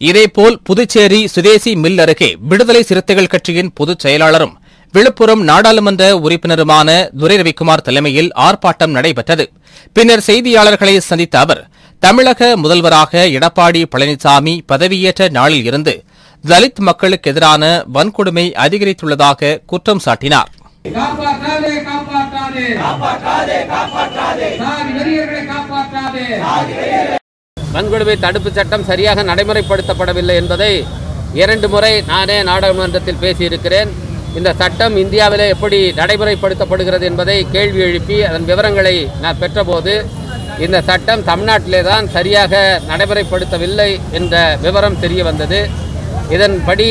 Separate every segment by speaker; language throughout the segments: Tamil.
Speaker 1: இதேபோல் புதுச்சேரி சுதேசி மில் அருகே விடுதலை சிறுத்தைகள் கட்சியின் பொதுச் செயலாளரும் விழுப்புரம் நாடாளுமன்ற உறுப்பினருமான துரை ரவிக்குமார் தலைமையில் ஆர்ப்பாட்டம் நடைபெற்றது. பின்னர் செய்தியாளர்களை சந்தித்த அவர் தமிழக முதல்வராக எடப்பாடி பழனிசாமி பதவியேற்ற நாளில் இருந்து தலித் மக்களுக்கு எதிரான வன்கொடுமை அதிகரித்துள்ளதாக குற்றம் சாட்டினார்.
Speaker 2: காப்பாற்றாதே காப்பாற்றாதே. காப்பாற்றாதே காப்பாற்றாதே.
Speaker 3: வன்கொடுமை தடுப்புச் சட்டம் சரியாக நடைமுறைப்படுத்தப்படவில்லை என்பதை இரண்டு முறை நானே நாடாளுமன்றத்தில் பேசியிருக்கிறேன். இந்த சட்டம் இந்தியாவிலே எப்படி நடைமுறைப்படுத்தப்படுகிறது என்பதை கேள்வி எழுப்பி அதன் விவரங்களை நான் பெற்றபோது இந்த சட்டம் தமிழ்நாட்டிலே தான் சரியாக நடைமுறைப்படுத்தவில்லை என்ற விவரம் தெரிய வந்தது. இதன்படி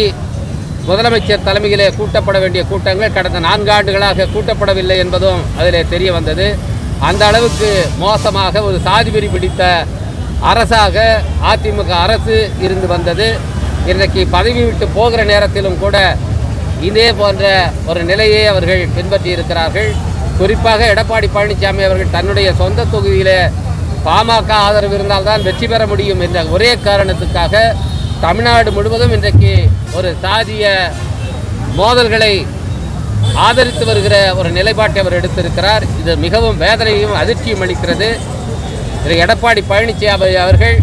Speaker 3: முதலமைச்சர் தலைமையிலே கூட்டப்பட வேண்டிய கூட்டங்கள் கடந்த நான்கு ஆண்டுகளாக கூட்டப்படவில்லை என்பதும் அதிலே தெரிய வந்தது. அந்த அளவுக்கு மோசமாக ஒரு சாதிபெறி பிடித்த அரசாக அதிமுக அரசு இருந்து வந்தது. இன்றைக்கு பதவி விட்டு போகிற நேரத்திலும் கூட இதே போன்ற ஒரு நிலையை அவர்கள் பின்பற்றி இருக்கிறார்கள். குறிப்பாக எடப்பாடி பழனிசாமி அவர்கள் தன்னுடைய சொந்த தொகுதியிலே பாமக ஆதரவு இருந்தால்தான் வெற்றி பெற முடியும் என்ற ஒரே காரணத்துக்காக தமிழ்நாடு முழுவதும் இன்றைக்கு ஒரு சாதிய மோதல்களை ஆதரித்து வருகிற ஒரு நிலைப்பாட்டை அவர் எடுத்திருக்கிறார். இது மிகவும் வேதனையும் அதிர்ச்சியும் அளிக்கிறது. திரு எடப்பாடி பழனிசாமி அவர்கள்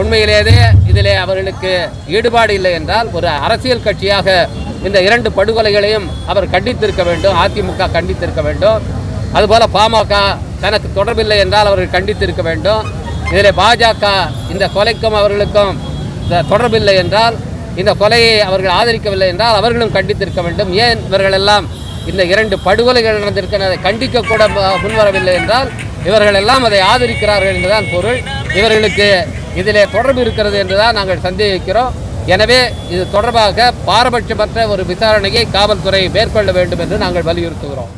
Speaker 3: உண்மையிலேயே இதிலே அவர்களுக்கு ஈடுபாடு இல்லை என்றால் ஒரு அரசியல் கட்சியாக இந்த இரண்டு படுகொலைகளையும் அவர் கண்டித்திருக்க வேண்டும் அதிமுக கண்டித்திருக்க வேண்டும். அதுபோல பாமக தனக்கு தொடர்பில்லை என்றால் அவர்கள் கண்டித்திருக்க வேண்டும். இதில் பாஜக இந்த கொலைக்கும் அவர்களுக்கும் இந்த தொடர்பில்லை என்றால் இந்த கொலையை அவர்கள் ஆதரிக்கவில்லை என்றால் அவர்களும் கண்டித்திருக்க வேண்டும். ஏன் இவர்களெல்லாம் இந்த இரண்டு படுகொலைகள் நடந்திருக்கிறதை கண்டிக்க கூட முன்வரவில்லை என்றால் இவர்கள் எல்லாம் அதை ஆதரிக்கிறார்கள் என்றுதான் பொருள். இவர்களுக்கு இதிலே தொடர்பு இருக்கிறது என்றுதான் நாங்கள் சந்தேகிக்கிறோம். எனவே இது தொடர்பாக பாரபட்சமற்ற ஒரு விசாரணையை காவல்துறை மேற்கொள்ள வேண்டும் என்று நாங்கள் வலியுறுத்துகிறோம்.